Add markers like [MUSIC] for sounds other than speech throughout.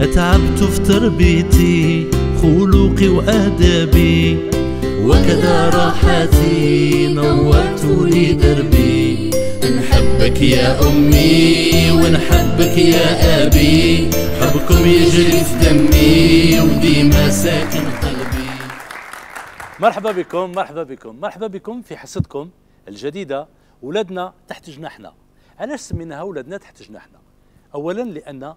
أتعبت في تربيتي خلقي وآدابي وكذا راحتي نورت لي دربي. نحبك يا أمي ونحبك يا أبي حبكم يجري في دمي وديما ساكن قلبي. مرحبا بكم مرحبا بكم مرحبا بكم في حصتكم الجديدة ولدنا تحت جناحنا. علاش سميناها ولدنا تحت جناحنا. أولا لأن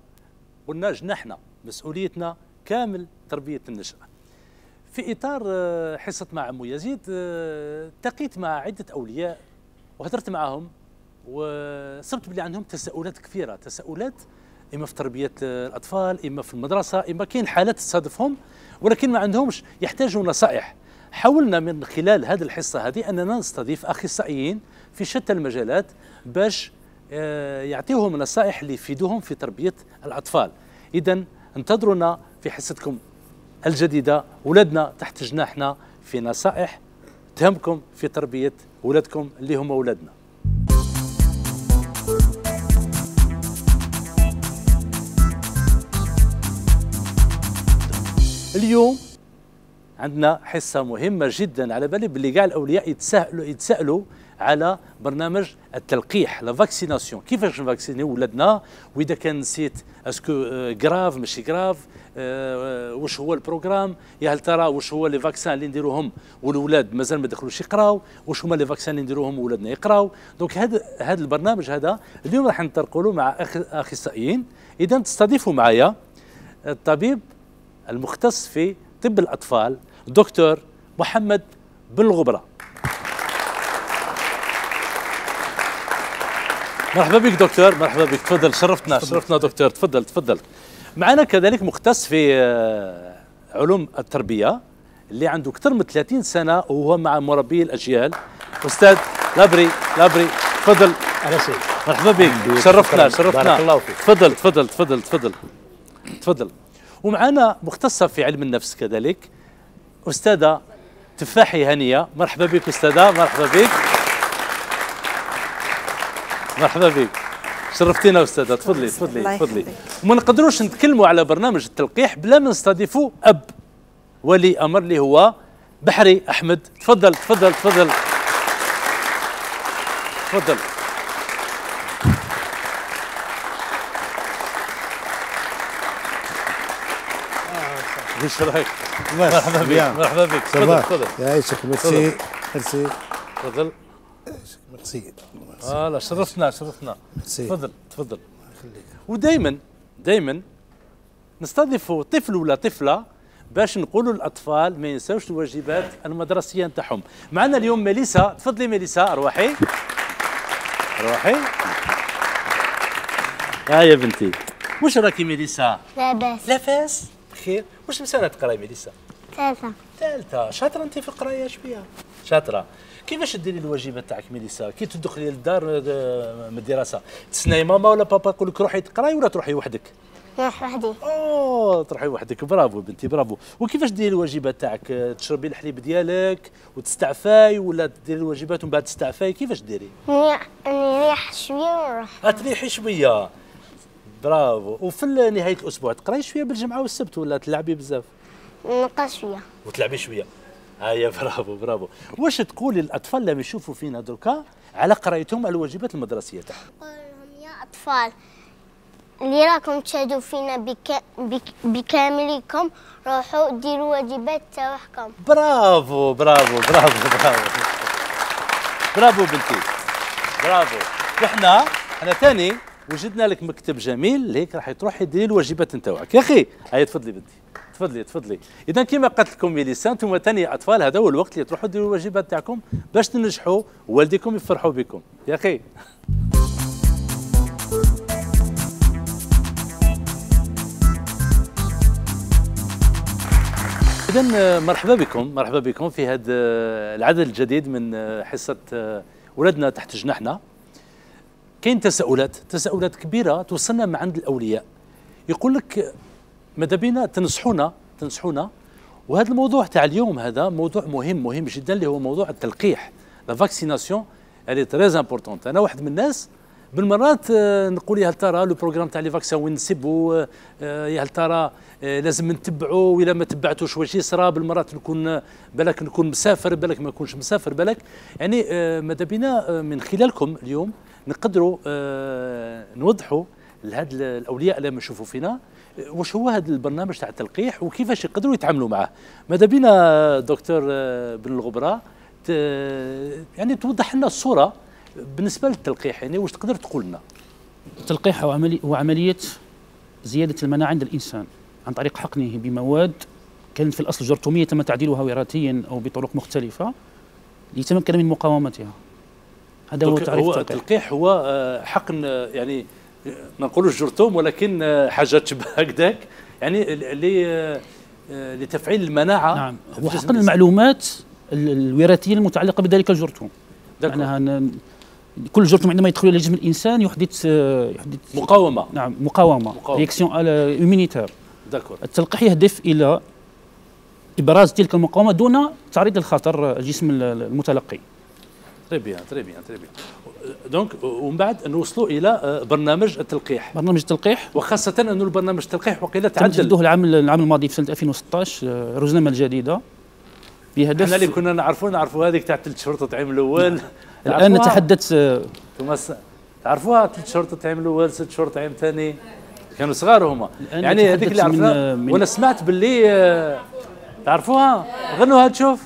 قلنا جناحنا مسؤوليتنا كامل تربية النشأة. في إطار آه، حصة مع عمو يزيد آه، التقيت مع عدة أولياء وهدرت معهم وصرت بلي عندهم تساؤلات كثيرة تساؤلات إما في تربية الأطفال إما في المدرسة إما كاين حالات تصادفهم ولكن ما عندهمش يحتاجوا نصائح. حاولنا من خلال هذه الحصة هذه أننا نستضيف أخصائيين في شتى المجالات باش آه، يعطيهم نصائح اللي يفيدوهم في تربية الأطفال. إذا انتظرونا في حصتكم الجديدة. ولدنا تحت جناحنا في نصائح تهمكم في تربية ولادكم اللي هم ولادنا. اليوم عندنا حصة مهمة جدا على بالي باللي كاع الأولياء يتساءلوا يتساءلوا على برنامج التلقيح la vaccination كيفاش نفاكسيني ولادنا؟ وإذا كان نسيت est-ce que grave ماشي grave واش هو ال programme يا هل ترى واش هو les vaccins اللي نديروهم والولاد مازال ما دخلوش يقراو؟ واش هما les vaccins اللي نديروهم وولادنا يقراو؟ donc هذا هذا البرنامج هذا اليوم راح نطرقوا له مع أخصائيين. إذا تستضيفوا معايا الطبيب المختص في طب الأطفال دكتور محمد بن مرحبا بك دكتور مرحبا بك. تفضل شرفتنا شرفتنا دكتور. تفضل تفضل. معنا كذلك مختص في آه، علوم التربية اللي عنده أكثر من 30 سنة وهو مع مربي الأجيال. أستاذ لابري لابري تفضل. أهلا وسهلا. مرحبا بك. شرفتنا شرفتنا بارك الله فيك. تفضل تفضل تفضل تفضل. تفضل. ومعنا مختصه في علم النفس كذلك أستاذة تفاحي هنية. مرحبا بك أستاذة مرحبا بك. مرحبا بك. شرفتينا أستاذة. تفضلي تفضلي تفضلي. وما نقدروش نتكلموا على برنامج التلقيح بلا ما نستضيفوا أب. ولي أمر اللي هو بحري أحمد. تفضل تفضل تفضل. تفضل. إيش رأيك؟ مرحبا بك. مرحبا بك. تفضل تفضل. يعيشك ميرسي. ميرسي. تفضل. آه شرفتنا شرفتنا ميرسي تفضل تفضل. ودائما دائما نستضيفوا طفل ولا طفلة باش نقولوا للأطفال ما ينساوش الواجبات المدرسية نتاعهم. معنا اليوم ميليسا. تفضلي ميليسا روحي روحي ها يا بنتي. واش راكي ميليسا؟ لاباس. لاباس؟ بخير. واش من سنة تقراي ميليسا؟ ثلاثة ثالثة. شاطرة أنت في القراية شوية شاطرة. كيفاش ديري الواجبات تاعك ميليسا؟ كي تدخلي للدار آه، من الدراسة تسناي ماما ولا بابا يقول لك روحي تقراي ولا تروحي وحدك؟ نروح وحدي. أوه تروحي وحدك. برافو بنتي برافو. وكيفاش ديري الواجبات تاعك؟ آه، تشربي الحليب ديالك وتستعفاي ولا ديري الواجبات ومن بعد تستعفاي؟ كيفاش ديري؟ نريح شوية ونروح. تريحي شوية. برافو. وفي نهاية الأسبوع تقراي شوية بالجمعة والسبت ولا تلعبي بزاف؟ نبقى شوية. وتلعبي شوية. هيا برافو برافو. واش تقولي للاطفال لما يشوفوا فينا دركا؟ على قرايتهم الواجبات المدرسية تاعهم. نقول لهم يا أطفال اللي راكم تشاهدوا فينا بك... بك... بكاملكم روحوا ديروا واجبات تاعكم. برافو برافو برافو برافو. برافو بنتي. برافو. وحنا إحنا ثاني وجدنا لك مكتب جميل هيك راح تروحي ديري الواجبات نتاوعك. يا أخي هيا تفضلي بنتي. تفضلي تفضلي. اذا كما قالت لكم ميليسا أنتم ثاني أطفال هذا هو الوقت اللي تروحوا ديروا الواجبات تاعكم باش تنجحوا والديكم يفرحوا بكم. يا أخي. اذا مرحبا بكم مرحبا بكم في هذا العدد الجديد من حصة ولدنا تحت جناحنا. كاين تساؤلات تساؤلات كبيرة توصلنا من عند الأولياء. يقول لك ماذا بينا؟ تنصحونا تنصحونا. وهذا الموضوع تاع اليوم هذا موضوع مهم مهم جدا اللي هو موضوع التلقيح. la vaccination اللي très importante أنا واحد من الناس بالمرات آه، نقول يا هل ترى le programme تاع les vaccins وين نصيبوا آه، يا هل ترى آه، لازم نتبعوا ولا ما تبعتوش واش يصرى؟ بالمرات نكون آه، بالك نكون مسافر بالك ما نكونش مسافر بالك. يعني آه، ماذا بينا؟ آه، من خلالكم اليوم نقدروا آه، نوضحوا لهاد ال- الأولياء اللي يشوفوا فينا. واش هو هذا البرنامج تاع التلقيح وكيفاش يقدروا يتعاملوا معه؟ ماذا بينا دكتور بن الغبره يعني توضح لنا الصورة بالنسبة للتلقيح يعني واش تقدر تقول لنا؟ التلقيح هو عملي هو عملية زيادة المناعة عند الإنسان عن طريق حقنه بمواد كانت في الأصل جرثومية تم تعديلها وراثيا أو بطرق مختلفة ليتمكن من مقاومتها. هذا هو تعريف هو التلقيح هو آه، حقن آه، يعني ما نقولوش جرثوم ولكن آه، حاجة تشبه هكذاك. يعني آه، لتفعيل المناعة. نعم. في هو جسم حقن الإنسان. المعلومات ال- الوراثية المتعلقة بذلك الجرثوم. معناها كل جرثوم عندما يدخل إلى جسم الإنسان يحدث آه، يحدث مقاومة. نعم مقاومة. مقاومة. réaction immunitaire d'accord. التلقيح يهدف إلى إبراز تلك المقاومة دون تعريض الخطر الجسم المتلقي. très bien très bien très bien donc ومن بعد نوصلوا إلى آه، برنامج التلقيح. برنامج التلقيح. وخاصة انه البرنامج التلقيح وقيله تم تعدل. العام العام الماضي في سنة 2016 آه، روزنامه الجديدة. إحنا اللي بهدف كنا نعرفوا نعرفوا هذيك تاع ثلاث شهور العام الأول. الآن تعرفوها؟ نتحدث آه، ثم س- تعرفوها ثلاث شهور العام الأول ست شهور العام الثاني كانوا صغار هما. يعني هذيك اللي عرفنا وأنا سمعت باللي آه، تعرفوها؟ غنوها تشوف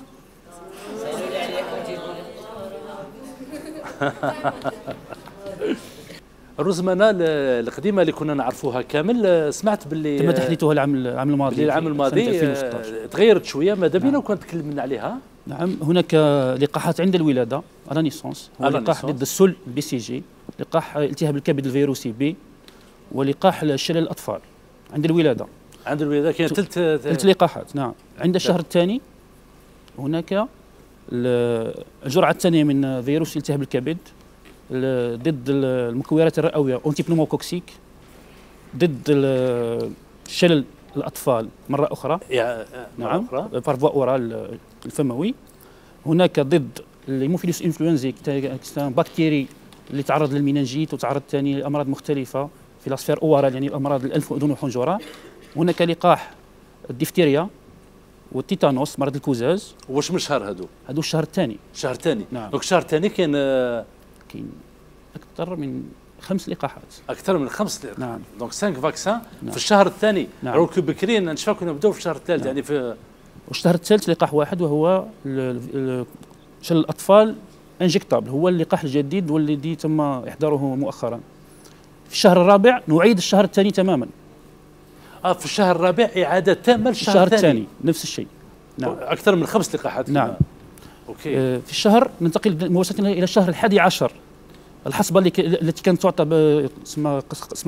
[LAUGHS] الرزنامة ال- القديمة اللي كنا نعرفوها كامل سمعت باللي تم تحديثها العام العام الماضي. العام الماضي سنة 2016 آه، تغيرت شوية. ماذا بينا وكان تكلمنا عليها. نعم. هناك لقاحات عند الولادة à la naissance هو لقاح. ضد السل BCG لقاح التهاب الكبد الفيروسي B. ولقاح الشلل الأطفال عند الولادة. عند الولادة كاين ثلث ثلاث لقاحات نعم. عند الشهر الثاني هناك ال- الجرعة الثانية من فيروس التهاب الكبد ال- ضد ال- المكورات الرئوية anti-pneumococcique ضد شلل الأطفال مرة أخرى. نعم. نعم. par voie orale الفموي. هناك ضد ال Haemophilus influenzae bactérie اللي تعرض لل méningite وتعرض ثاني لأمراض مختلفة في ال sphère ORL يعني أمراض الأنف وأذن والحنجرة هناك لقاح الدفتيريا وال tétanos مرض الكوزاز واش من شهر هادو هذا الشهر الثاني شهر ثاني نعم. donc الشهر الثاني كاين آه، كاين أكثر من خمس لقاحات أكثر من خمس لقاح نعم. donc 5 vaccins نعم. في الشهر الثاني نعم. راهو كي بكريين نشفى كنا نبداو في الشهر الثالث نعم. يعني في والشهر الثالث لقاح واحد وهو ال- ال- شلل الأطفال injectable هو اللقاح الجديد والذي تم احضاره مؤخرا في الشهر الرابع نعيد الشهر الثاني تماما آه في الشهر الرابع إعادة تامة للشهر الشهر الثاني. نفس الشيء. نعم. أكثر من خمس لقاحات كما- نعم. OK. آه، في الشهر ننتقل مباشرة إلى الشهر الحادي عشر. الحصبة اللي ك- التي كانت تعطى اسمها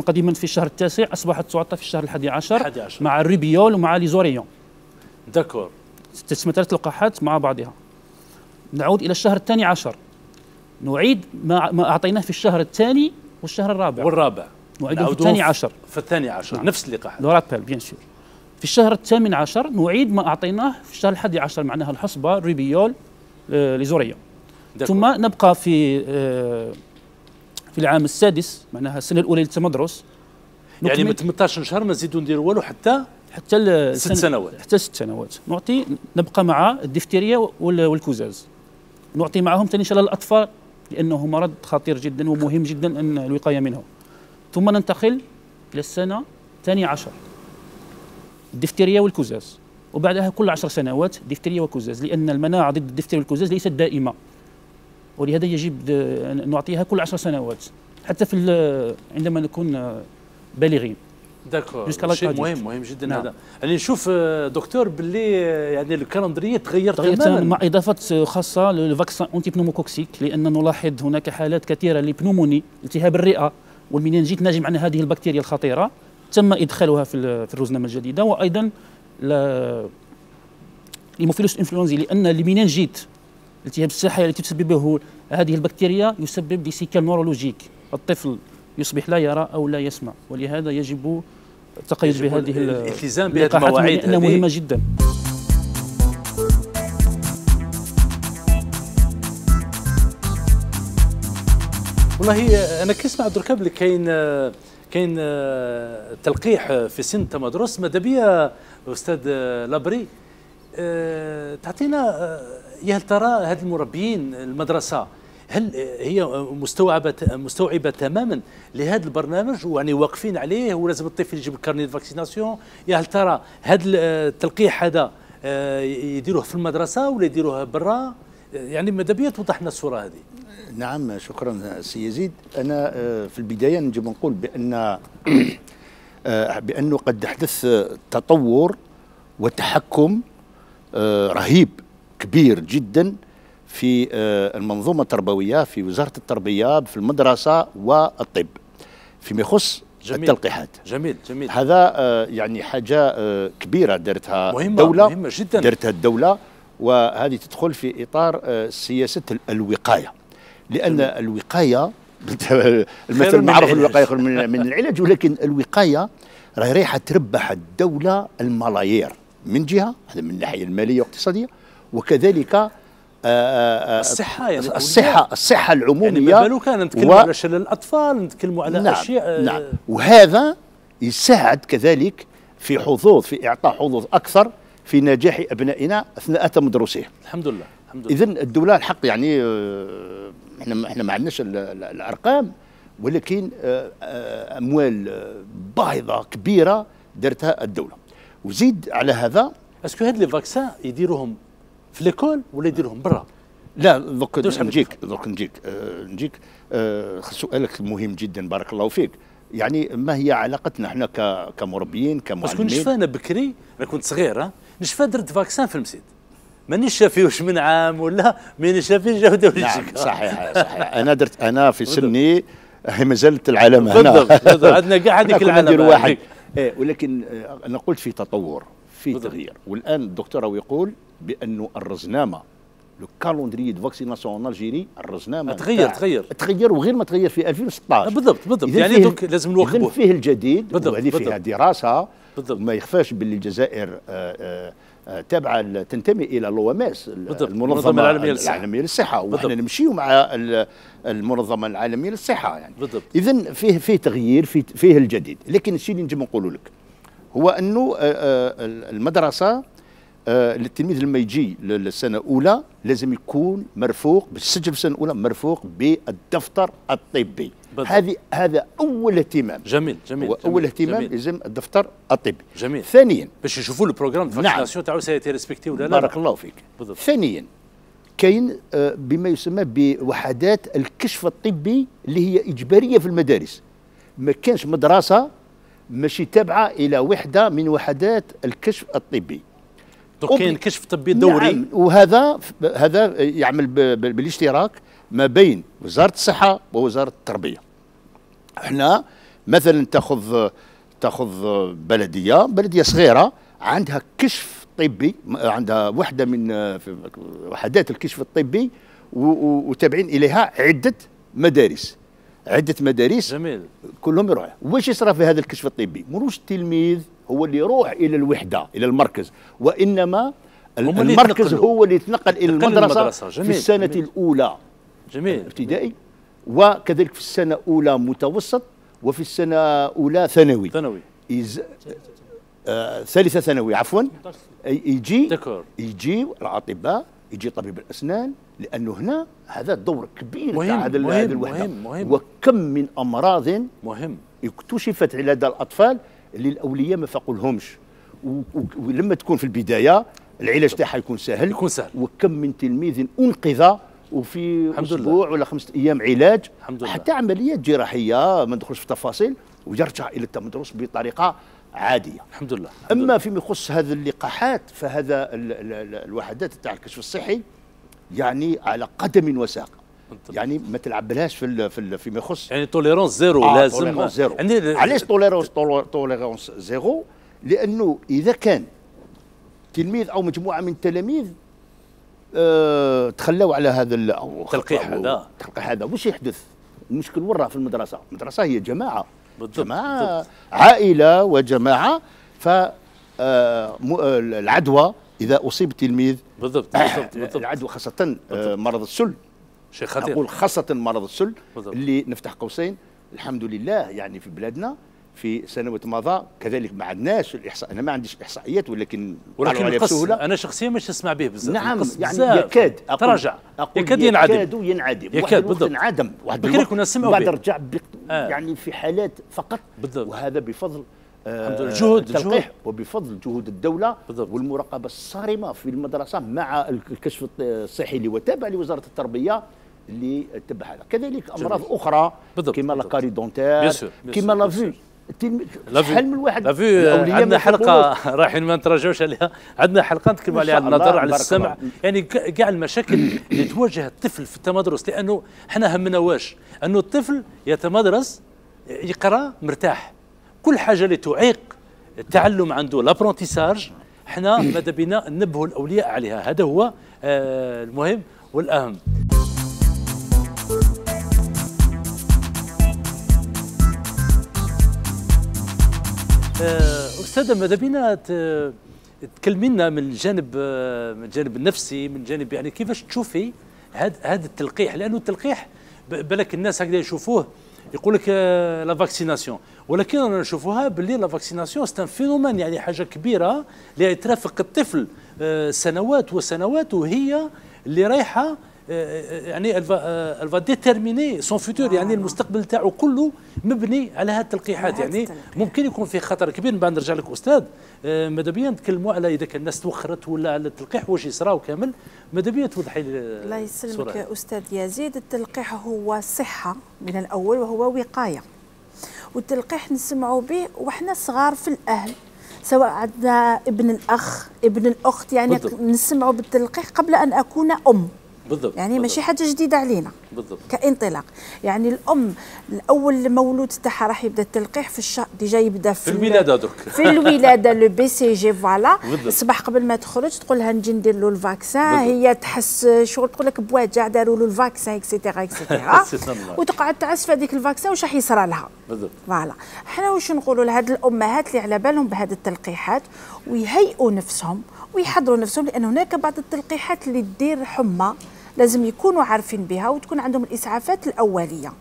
قديما في الشهر التاسع أصبحت تعطى في الشهر الحادي عشر 11 مع ال rubéole ومع les oreillons. d'accord. تسمى ثلاث لقاحات مع بعضها. نعود إلى الشهر الثاني عشر. نعيد ما, ما أعطيناه في الشهر الثاني والشهر الرابع. والرابع. نعيده في الثاني عشر. في الثاني عشر نعم. نفس اللقاحات le rappel bien sûr في الشهر الثامن عشر نعيد ما أعطيناه في الشهر الحادي عشر معناها الحصبة ال rubéole آه، d'accord. ثم نبقى في آه، في العام السادس معناها السنة الأولى للتمدرس. يعني من نكمل 18 شهر ما نزيدوا نديروا والو حتى حتى ست سنوات. حتى ست سنوات. نعطي نبقى مع الدفتيريا وال- والكوزاز. نعطي معهم ثاني شلل الأطفال لأنه مرض خطير جدا ومهم جدا أن الوقاية منه. ثم ننتقل إلى السنة الثانية عشر الدفتيريا والكوزاز. وبعدها كل عشر سنوات دفتيريا وكوزاز لأن المناعة ضد الدفتيريا والكوزاز ليست دائمة. ولهذا يجب أن نعطيها كل عشر سنوات حتى في عندما نكون بالغين. d'accord شيء. مهم مهم جدا نعم. هذا يعني نشوف دكتور باللي يعني ال calendrier تغير تغير تماما مع إضافة خاصة لل vaccin anti-pneumococcique لأن نلاحظ هناك حالات كثيرة ل pneumonie التهاب الرئة. وال méningite ناجم عن هذه البكتيريا الخطيرة تم إدخالها في في الروزنامة الجديدة وأيضا ل- l'Haemophilus influenzae لأن ال méningite التهاب السحايا التي تسببه هذه البكتيريا يسبب des séquelles neurologiques. الطفل يصبح لا يرى أو لا يسمع ولهذا يجب التقيد بهذه ال- الالتزام بهذه المواعيد لأنها هذه. مهمة جدا. والله أنا كنسمع دركا بلي كاين كاين آه، تلقيح في سن تمدرس. ماذا بيا أستاذ لابري؟ آه، تعطينا آه، يا هل ترى هاد المربيين المدرسة هل هي مستوعبة مستوعبة تماما لهذا البرنامج ويعني واقفين عليه ولازم الطفل يجيب ال carnet vaccination؟ يا هل ترى هذا التلقيح هذا يديروه في المدرسة ولا يديروه برا؟ يعني ماذا بيا توضح لنا الصورة هذه؟ نعم شكرا سي يزيد. أنا آه، في البداية نجب نقول بأن آه، بأنه قد حدث تطور وتحكم آه، رهيب كبير جدا في المنظومة التربوية في وزارة التربية في المدرسة والطب فيما يخص جميل. التلقيحات. جميل جميل. هذا يعني حاجة كبيرة دارتها مهمة- الدولة. مهمة جداً. دارتها الدولة. وهذه تدخل في إطار آه، سياسة ال- الوقاية. لأن الوقاية [LAUGHS] المثل من معروف العلاج. الوقاية خير من من العلاج ولكن الوقاية راهي رايحة تربح الدولة الملايير. من جهة هذا من الناحية المالية والاقتصادية وكذلك آه، آه، الصحة يعني الصحة الصحة يعني العموميه ما بالو كان نتكلموا و- على شلل الأطفال نتكلموا على نعم أشياء نعم. وهذا يساعد كذلك في حظوظ في إعطاء حظوظ أكثر في نجاح أبنائنا اثناء تمدرسهم الحمد لله الحمد لله اذا الدولة الحق يعني آه، إحنا إحنا ما عندناش ال- ال- الأرقام ولكن آه، آه، أموال باهظه كبيرة دارتها الدولة. وزيد على هذا est-ce que هاد les vaccins يديروهم في l'école ولا يديروهم برا؟ لا دوك نجيك دوك نجيك آه، نجيك آه، سؤالك مهم جدا بارك الله فيك. يعني ما هي علاقتنا إحنا كمربيين كمعلمين نشفى أنا بكري أنا كنت صغير ها. نشفى درت فاكسان في المسيد مانيش شافي واش من عام ولا ماني شافي جاو لي نعم. صحيح صحيح [LAUGHS] أنا درت أنا في سني ما زالت العلامه هنا بالضبط. عندنا كاع هذيك العلامه واحد. إيه ولكن آه، أنا قلت في تطور في. تغيير والآن الدكتور يقول بأنه الرزنامة le calendrier de vaccination en Algérie الرزنامة تغير- تغير. تغير وغير ما تغير في 2016 بالضبط بالضبط يعني دوك لازم نواكبوه فيه الجديد بالضبط، وهذه فيها. دراسة بالضبط. ما يخفاش باللي الجزائر آه، آه، آه، تابعة تنتمي إلى l'OMS. المنظمة المنظمة العالمية للصحة. العالمية للصحة بالضبط. ونحن نمشيو مع ال- المنظمة العالمية للصحة يعني بالضبط. اذا فيه فيه تغيير فيه فيه الجديد لكن الشيء اللي نجم نقوله لك هو أنه المدرسة التلميذ لما يجي للسنة الاولى لازم يكون مرفوق بالسجل في السنة الأولى مرفوق بالدفتر الطبي. هذه هذا أول اهتمام جميل جميل أول اهتمام. لازم الدفتر الطبي جميل. ثانيا باش يشوفوا ال programme نعم. vaccination تاعو c'était respecté ولا لا بارك الله فيك بالضبط. ثانيا كاين آه، بما يسمى بوحدات الكشف الطبي اللي هي إجبارية في المدارس ما كانش مدرسة ماشي تابعة إلى وحدة من وحدات الكشف الطبي كاين كشف طبي دوري. نعم وهذا هذا يعمل بالاشتراك ما بين وزارة الصحة ووزارة التربية. إحنا مثلا تاخذ تأخذ بلدية بلدية صغيرة عندها كشف طبي عندها وحدة من وحدات الكشف الطبي وتابعين إليها عدة مدارس. عدة مدارس جميل. كلهم يروحوا واش يصرى في هذا الكشف الطبي؟ مروش التلميذ هو اللي يروح إلى الوحدة إلى المركز. وإنما اللي المركز يتنقلوا. هو اللي يتنقل إلى المدرسة, للمدرسة. في جميل، السنة جميل. الأولى. جميل. ابتدائي. وكذلك في السنة الأولى متوسط وفي السنة الأولى ثانوي. ثانوي. يز... آه ثالثة ثانوي عفوا. يجي. يجي الأطباء يجي طبيب الأسنان لأنه هنا هذا دور كبير مهم، تاع هذا مهم، الوحدة مهم، مهم. وكم من أمراض مهم اكتشفت لدى الأطفال اللي الأولياء ما و- ولما تكون في البداية العلاج تاعها يكون سهل يكون سهل. وكم من تلميذ أنقذ وفي. أسبوع ولا خمسة أيام علاج الحمد لله. حتى عمليات جراحية ما ندخلش في تفاصيل ويرجع إلى التمدرس بطريقة عادية. الحمد لله. أما فيما يخص هذه اللقاحات فهذا ال ال ال الوحدات تاع الكشف الصحي يعني على قدم وساق. يعني ما تلعبلهاش في ال في ال فيما يخص. يعني tolérance zéro آه، لازم. tolérance zéro يعني علاش tolérance tol- tolérance zéro لأنه إذا كان تلميذ أو مجموعة من التلاميذ آه تخلوا على هذا ال- أو تلقيح خطأ- هذا. التلقيح هذا. وش يحدث؟ المشكل وين راه في المدرسة. المدرسة هي جماعة. بالضبط، جماعة بالضبط. عائلة وجماعة ف آه، آه، العدوى إذا أصيب التلميذ بالضبط [COUGHS] بالضبط بالضبط العدوى خاصة آه، مرض السل شيء خطير. أقول خاصة مرض السل بالضبط. اللي نفتح قوسين الحمد لله يعني في بلادنا في سنوات مضى كذلك ما عندناش الاحصاء أنا ما عنديش إحصائيات ولكن ولكن بسهولة أنا شخصيا مش أسمع به بزاف نعم يعني بزاف. يكاد أقول تراجع أقول يكاد ينعدم يكاد ينعدم يكاد، بالضبط. انعدم واحد بكري كنا نسمعوا بعد. رجع آه. يعني في حالات فقط بالضبط. وهذا بفضل آه،. جهود- التلقيح. وبفضل جهود الدولة بالضبط. والمراقبة الصارمة في المدرسة مع الكشف الصحي اللي هو تابع لوزارة التربية اللي تبع هذا كذلك أمراض أخرى بالضبط، كما la sur-, bien كما la vue التلميذ حلم الواحد لا في الأولياء عندنا حلقة. [LAUGHS] رايحين ما نتراجعوش عليها. عندنا حلقة نتكلموا عليها على النظر على السمع. الله. يعني كاع المشاكل اللي تواجه الطفل في التمدرس لأنه إحنا همنا واش؟ أنه الطفل يتمدرس يقرأ مرتاح. كل حاجة اللي تعيق التعلم عنده لابرونتيساج إحنا ماذا بنا ننبهوا الأولياء عليها. هذا هو آه، المهم والأهم. أستاذة ماذا بينا ت- تكلمينا من الجانب آه، من الجانب النفسي من جانب يعني كيفاش تشوفي هذا هذا التلقيح؟ لأنه التلقيح بالك الناس هكذا يشوفوه يقول لك آه، la vaccination ولكن أنا نشوفوها باللي la vaccination c'est phénomène يعني حاجة كبيرة اللي ترافق الطفل آه، سنوات وسنوات وهي اللي رايحة آه، يعني elle va déterminer son futur يعني المستقبل تاعو كله مبني على هذه التلقيحات. يعني. ممكن يكون في خطر كبير. من بعد نرجع لك أستاذ. آه، ماذا بيا نتكلموا على إذا كان الناس توخرت ولا على التلقيح واش يصرى كامل ماذا بيا توضحي لي الله يسلمك أستاذ يزيد. التلقيح هو صحة من الأول وهو وقاية. والتلقيح نسمعوا به وإحنا صغار في الأهل. سواء عندنا ابن الأخ ابن الأخت يعني. نسمعوا بالتلقيح قبل أن أكون أم. بالضبط يعني بالضبط. ماشي حاجة جديدة علينا بالضبط. كانطلاق. يعني الأم الأول مولود تاعها راح يبدأ التلقيح في الشهر déjà يبدأ في, في ال- الولاده درك في الولاده le BCG voilà. الصباح قبل ما تخرج تقول لها نجي ندير له ال vaccin. هي تحس شغل تقول لك بواجع داروا له ال vaccin [LAUGHS] et cetera et cetera. وتقعد تعس في هذيك ال vaccin واش راح يصرى لها. بالضبط. voilà حنا واش نقولوا لهاد الامهات اللي على بالهم بهذه التلقيحات ويهيئوا نفسهم ويحضروا نفسهم لأن هناك بعض التلقيحات اللي تدير حمى. لازم يكونوا عارفين بها وتكون عندهم الإسعافات الأولية.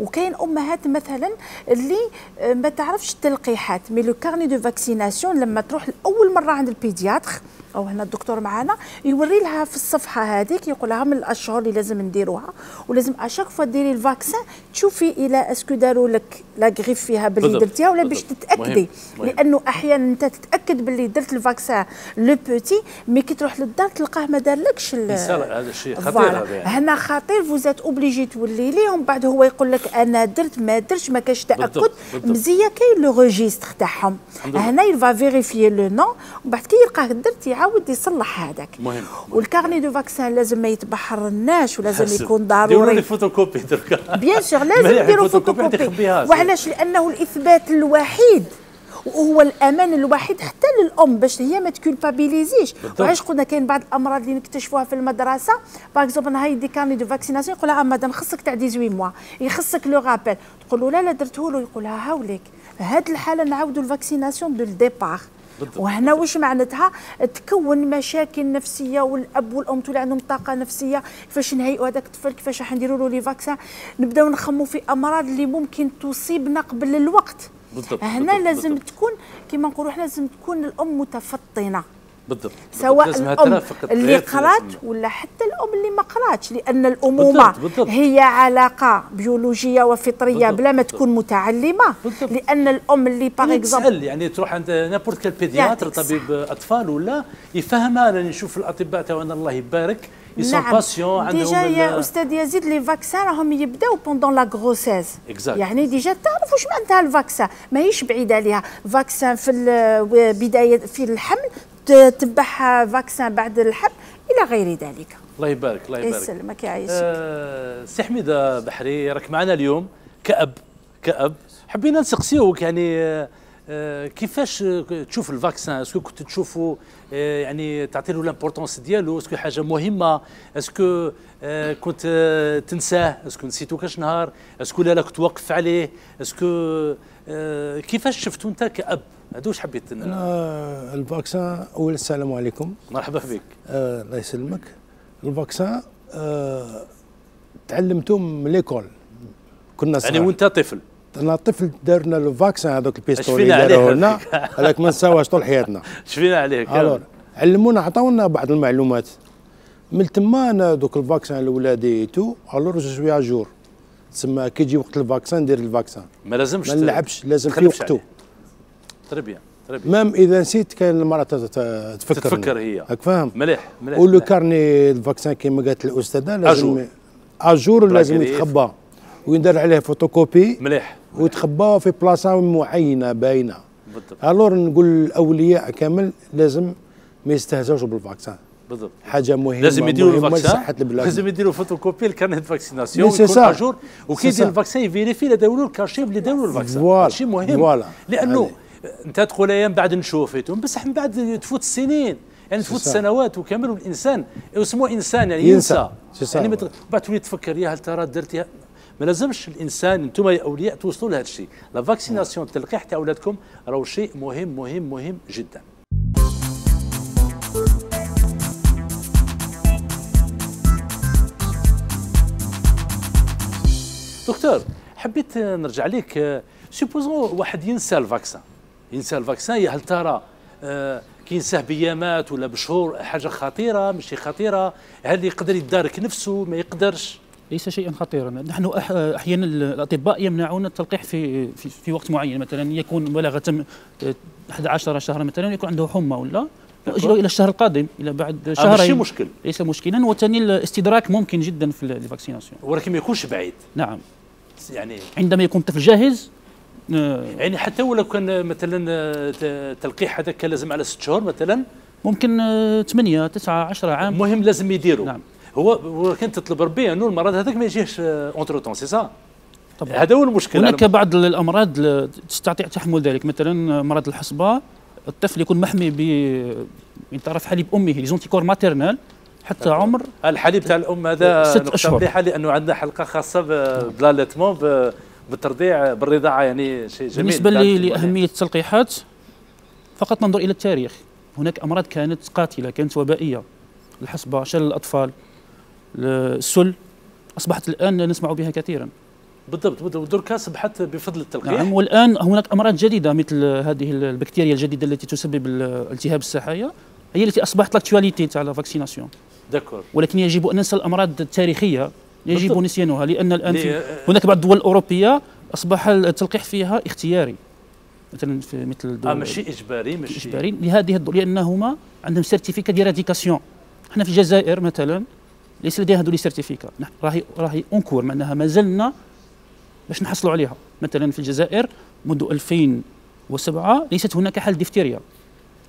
وكاين أمهات مثلا اللي آه، ما تعرفش التلقيحات mais le carnet de vaccination لما تروح لأول مرة عند ال pédiatre أو هنا الدكتور معانا يوري لها في الصفحة هذيك يقول لها من الأشهر اللي لازم نديروها ولازم à chaque fois ديري ال vaccin تشوفي إلى est-ce que داروا لك la griffe فيها باللي درتيها ولا باش. تتاكدي مهم، مهم. لأنه أحيانا أنت تتأكد باللي درت ال vaccin le petit mais كي تروح للدار تلقاه ما دارلكش هذا الشيء خطير يعني. هنا خطير vous êtes obligé تولي ليه ومن بعد هو يقول لك أنا درت ما درتش ما كاش تأكد. مزيه كاين le registre تاعهم. هنا il va vérifier le nom ومن بعد كي يلقاه درت يعاود يصلح هذاك مهم. وال carnet de vaccin لازم ما يتبحرناش ولازم. يكون ديروا ضروري لي فوتوكوبي درك bien sûr لازم ما فوتوكوبي. وعلاش لأنه الإثبات الوحيد وهو الأمان الوحيد حتى للأم باش هي ما ت culpabiliser ش. وعلاش قلنا كاين بعض الأمراض اللي نكتشفوها في المدرسة par exemple نهار des carnets de vaccination يقول لها مدام خصك تاع 18 mois يخصك le rappel تقول له لا لا درته له يقول لها هاوليك هاد الحالة نعاودوا ال vaccination dès le départ بالضبط. وهنا واش معناتها تكون مشاكل نفسية والأب والأم تولي عندهم طاقة نفسية كيفاش نهيئوا هذاك الطفل كيفاش راح نديروا له les vaccins؟ نبداو نخموا في أمراض اللي ممكن تصيبنا قبل الوقت. بالضبط، هنا بالضبط، لازم بالضبط. تكون كما نقولوا إحنا لازم تكون الأم متفطنة. بالضبط. سواء الأم اللي قرأت ولا حتى الأم اللي ما قرأتش لأن الأمومة بالضبط، بالضبط. هي علاقة بيولوجية وفطرية بالضبط، بلا ما. تكون متعلمة. بالضبط. لأن الأم اللي par يعني exemple يعني تروح عند n'importe quel pédiatre طبيب أطفال ولا يفهمها أنا نشوف الأطباء تاعنا الله يبارك. ils sont patients عندهم déjà يا أستاذ يزيد les vaccins راهم يبداو pendant la grossesse. يعني déjà تعرف واش معناتها ال vaccin ماهيش بعيده عليها. vaccin في بداية في الحمل تبعها vaccin بعد الحمل إلى غير ذلك. الله يبارك الله يبارك. يسلمك يعيشك آه، سي حميد بحري راك معنا اليوم كأب كأب. حبينا نسقسيوك يعني آه، كيفاش آه، تشوف الفاكسان est-ce que كنت تشوفوا آه، يعني تعطي له l'importance ديالو est-ce que حاجة مهمة؟ est-ce que آه، كنت آه، تنساه؟ est-ce que نسيتو كاش نهار؟ est-ce que لا لا كنت واقف عليه؟ est-ce que آه، كيفاش شفتوا انت كأب؟ هذا واش حبيت؟ آه، ال vaccin أول السلام عليكم. مرحبا بك. آه، الله يسلمك. ال vaccin آه، تعلمته من l'école كنا صغار. يعني وانت طفل. أنا طفل دارنا le vaccin هذوك ال pistolet داروه لنا هذاك ما نساوهاش طول حياتنا. [LAUGHS] شفينا عليك. alors علمونا عطاونا بعض المعلومات. من تما أنا دوك ال vaccin لولادي toujours alors je suis à jour تسمى كي يجي وقت ال vaccin ندير ال vaccin ما لازمش ما نلعبش لازم في وقته. très bien même إذا نسيت كاين المراه تفكر تتفكر هي. راك فاهم؟ مليح مليح ولو. carnet ال vaccin كيما قالت الأستاذة لازم à jour. à jour لازم ب la griffe. يتخبى. ويندار عليه فوتوكوبي مليح ويتخبى في بلاصة معينة باينة بالضبط alors نقول الأولياء كامل لازم ما يستهزاوش بال vaccin بالضبط حاجة مهمة لازم يديروا ال vaccin لازم يديروا photocopie ال carnet de vaccination ويكون. à jour وكي يدير سا. الفاكسان يفيريفي لا داولوا الكاشيف اللي داولوا الفاكسان. شيء مهم فوالا. لأنه. أنت تقول أيام بعد نشوفيتهم بصح من بعد تفوت السنين يعني تفوت. السنوات وكامل والإنسان اسمه إنسان يعني ينسى. ينسى. يعني بعد تولي تفكر يا هل ترى درتي ما لازمش الإنسان أنتم يا أولياء توصلوا لهذا الشيء. لا فاكسيناسيون التلقيح تاع أولادكم راهو شيء مهم مهم مهم جدا. دكتور حبيت نرجع لك. supposons واحد ينسى ال vaccin ينسى ال vaccin يا هل ترى آه، كي ينساه بيامات ولا بشهور حاجة خطيرة ماشي خطيرة؟ هل يقدر يدارك نفسه؟ ما يقدرش؟ ليس شيئا خطيرا. نحن أحيانا الأطباء يمنعون التلقيح في في, في وقت معين. مثلا يكون بلغ تم 11 شهرا مثلا يكون عنده حمى ولا يؤجله إلى الشهر القادم إلى بعد شهرين. ماشي مشكل. ليس مشكلا. وثاني الاستدراك ممكن جدا في ال vaccination. ولكن ما يكونش بعيد. نعم. يعني عندما يكون الطفل جاهز يعني حتى ولو كان مثلا تلقيح هذاك لازم على ست شهور مثلا. ممكن 8 9 10 عام. المهم لازم يديروا. نعم. هو ولكن تطلب ربي انه المرض هذاك ما يجيش entre-temps c'est ça طبعا. هذا هو المشكل هناك بعض الأمراض تستطيع تحمل ذلك. مثلا مرض الحصبة الطفل يكون محمي ب من طرف حليب أمه. les anticorps maternels حتى عمر الحليب تاع الأم هذا ست. مليحة لأنه عندنا حلقة خاصة بلاليتمون بالترضيع بالرضاعة يعني شيء جميل. بالنسبة الموضوع. لأهمية التلقيحات فقط ننظر إلى التاريخ. هناك أمراض كانت قاتلة كانت وبائية. الحصبة شلل الأطفال. السل أصبحت الآن نسمع بها كثيرا. بالضبط بالضبط. دركا سبحت بفضل التلقيح. نعم والآن هناك أمراض جديدة مثل هذه البكتيريا الجديدة التي تسبب ال- التهاب السحايا هي التي أصبحت l'actualité تاع ال vaccination d'accord. ولكن يجب أن ننسى الأمراض التاريخية يجب بالضبط. نسيانها لأن الآن في هناك بعض الدول الأوروبية أصبح التلقيح فيها اختياري. مثلا في مثل الدول آه ماشي إجباري ماشي. إجباري لهذه الدول لأنهما عندهم certificat d'éradication إحنا في الجزائر مثلا ليس لدينا هذول ال certificat نحن راهي راهي encore معناها ما زلنا باش نحصلوا عليها. مثلا في الجزائر منذ 2007 ليست هناك حال ديفتيريا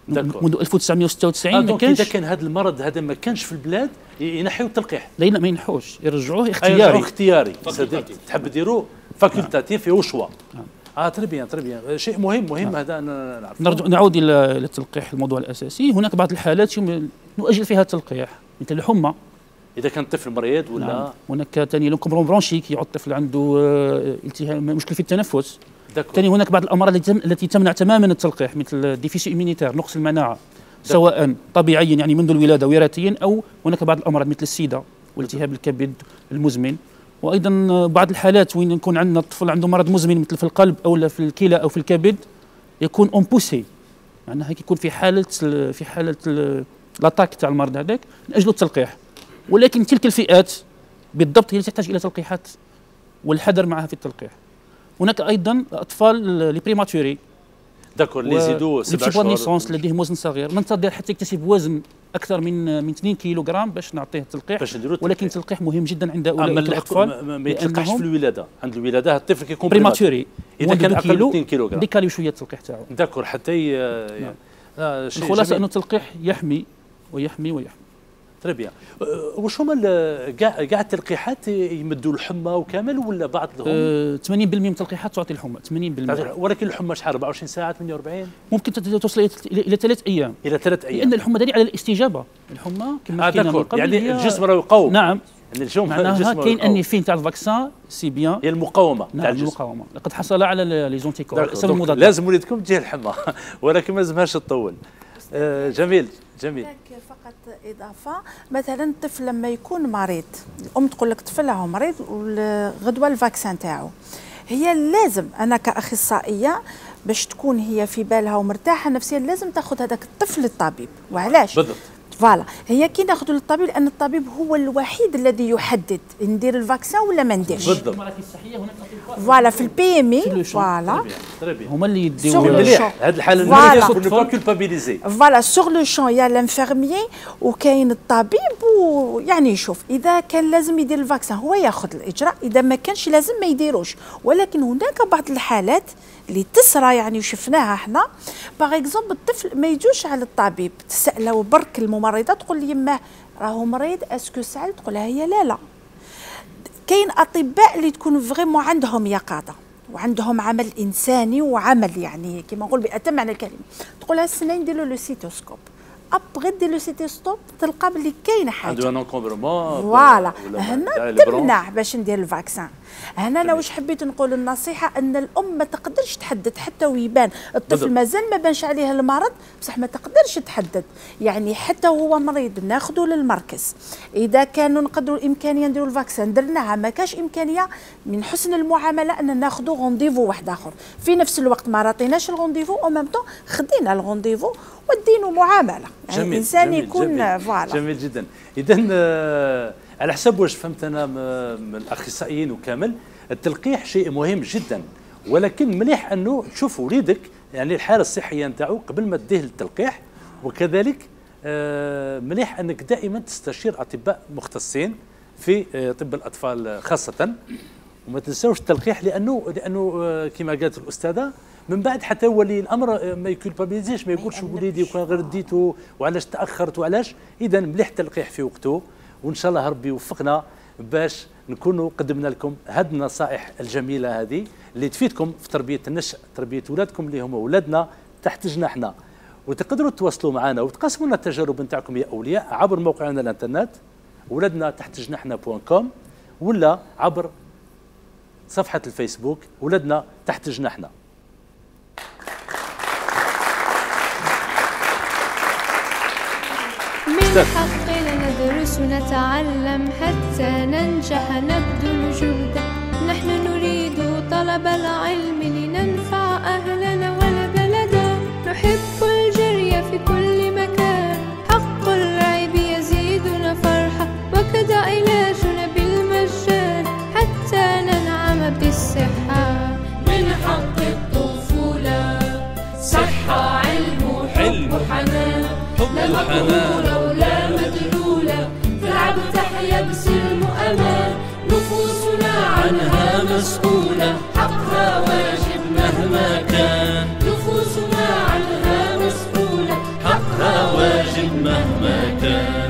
داكور. منذ 1996 آه ما donc إذا كانش كان هذا المرض هذا ما كانش في البلاد ينحيوا التلقيح. لا لا ما ينحوش. يرجعوه اختياري. اختياري. اختياري تحب ديروا facultatif au choix آه très bien شيء مهم مهم هذا أنا نعرف نرجع نعود إلى التلقيح الموضوع الأساسي. هناك بعض الحالات نؤجل فيها التلقيح. مثل الحمى. إذا كان الطفل مريض ولا نعم. هناك ثاني l'encombrement bronchique يعود الطفل عنده آه، التهاب مشكل في التنفس. ثاني هناك بعض الأمراض التي تم- التي تمنع تماما التلقيح مثل déficit immunitaire نقص المناعة سواء طبيعيا يعني منذ الولادة وراثيا أو هناك بعض الأمراض مثل السيدا والتهاب الكبد المزمن. وأيضا آه، بعض الحالات وين يكون عندنا الطفل عنده مرض مزمن مثل في القلب أو في الكلى أو في الكبد يكون en poussée معناها يكون في حالة ال- في حالة ال- l'attaque تاع المرض هذاك من أجل التلقيح. ولكن تلك الفئات بالضبط هي التي تحتاج إلى تلقيحات والحذر معها في التلقيح. هناك أيضا أطفال لي بريماتوري داكور اللي يزيدوا سبع شهور. naissance لديهم وزن صغير. ننتظر حتى يكتسب وزن أكثر من من 2 كيلو جرام باش نعطيه التلقيح. باش نديروا ولكن التلقيح مهم جدا عند أولئك الأطفال ما, يتلقاش في الولادة. عند الولادة الطفل كيكون prématuré إذا كان أقل من 2 كيلو جرام décaler شوية التلقيح تاعو. d'accord حتى ي... آه شيء الخلاصة. انه التلقيح يحمي ويحمي ويحمي. très bien أه، واش هما كاع كاع التلقيحات يمدوا الحمى وكامل ولا بعضهم آه، 80% من التلقيحات تعطي الحمى 80% ولكن الحمى شحال 24 ساعة 48 ممكن توصل إلى- إلى ثلاث أيام. إلى ثلاث أيام. لأن الحمى دليل على الاستجابة. الحمى كما آه حكينا من قبل يعني الجسم راه يقاوم نعم. يعني معناها كاين يقاوم. enfin تاع ال vaccin c'est bien. هي المقاومة تاع نعم المقاومة. لقد حصل على les anticorps لازم وليدكم تجيه الحمى. [LAUGHS] ولكن ما لازمهاش تطول آه، جميل جميل. هناك فقط إضافة. مثلا الطفل لما يكون مريض الأم تقول لك طفلها مريض والغدوة ال vaccin تاعو. هي لازم أنا كأخصائية باش تكون هي في بالها ومرتاحة نفسيا لازم تاخذ هذاك الطفل للطبيب وعلاش؟ بالضبط. voilà. هي كي ناخذ للطبيب لأن الطبيب هو الوحيد الذي يحدد ندير ال vaccin ولا ما نديرش. بالضبط. المراكز الصحية هناك اطباء voilà في ال PMI. voilà. هما اللي يديو. هذه الحالة Voilà. Sur le champ y a l'infirmière وكاين الطبيب ويعني يشوف إذا كان لازم يدير ال vaccin هو ياخذ الإجراء. إذا ما كانش لازم ما يديروش. ولكن هناك بعض الحالات اللي تسرى يعني وشفناها إحنا par exemple الطفل ما يجوش على الطبيب. تسألوا برك الممرضة تقول لي يماه راهو مريض est-ce que سأل؟ تقول لها هي لا لا. كاين أطباء اللي تكون vraiment عندهم يقظة وعندهم عمل إنساني وعمل يعني كما نقول بأتم معنى الكلمة. تقول لها السنة ندير له le stéthoscope. Après دير le stéthoscope تلقى بلي كاين حاجة. عنده un voilà هنا تمنع باش ندير ال vaccin. هنا أنا واش حبيت نقول النصيحة أن الام ما تقدرش تحدد حتى ويبان. الطفل. مازال ما بانش عليه المرض بصح ما تقدرش تحدد. يعني حتى هو مريض ناخذه للمركز. إذا كانوا نقدروا الامكانيه نديروا ال vaccin درناها. ما كاش إمكانية من حسن المعاملة أن ناخذوا rendez-vous واحد آخر. في نفس الوقت ما رطيناش ال rendez-vous au même temps خدينا ال rendez-vous ودينو معاملة. يعني جميل الانسان جميل يكون جميل, voilà. جميل جدا. اذا آه، على حسب واش فهمت أنا من الأخصائيين وكامل التلقيح شيء مهم جدا. ولكن مليح أنه تشوف وليدك يعني الحالة الصحية نتاعو قبل ما تديه للتلقيح. وكذلك آه، مليح أنك دائما تستشير أطباء مختصين في آه، طب الأطفال خاصة. وما تنساوش التلقيح لأنه لأنه آه، كما قالت الأستاذة من بعد حتى ولي الأمر ما يكولبابيزيش ما يقولش وليدي وكان غير ديته وعلاش تأخرت وعلاش؟ اذا مليح التلقيح في وقته. وإن شاء الله ربي يوفقنا باش نكونوا قدمنا لكم هذه النصائح الجميلة هذه اللي تفيدكم في تربية النشء تربية اولادكم اللي هما اولادنا تحت جناحنا. وتقدروا تواصلوا معنا وتقسموا لنا التجارب نتاعكم يا أولياء عبر موقعنا الإنترنت ولادنا تحت جناحنا بوان كوم ولا عبر صفحة الفيسبوك ولدنا تحت جناحنا. من حقنا ندرس ونتعلم حتى ننجح نبذل جهدا. نحن نريد طلب العلم لننفع أهلنا ولبلدا. نحب الجري في كل مكان. حق الرعب يزيدنا فرحة وكذا علاجنا بالمجان حتى ننعم بالصحة من حق الطفولة. صحة علم وحب وحنان لا مقهورة كان. نفوسنا عنها مسؤولة. حقها واجب مهما كان.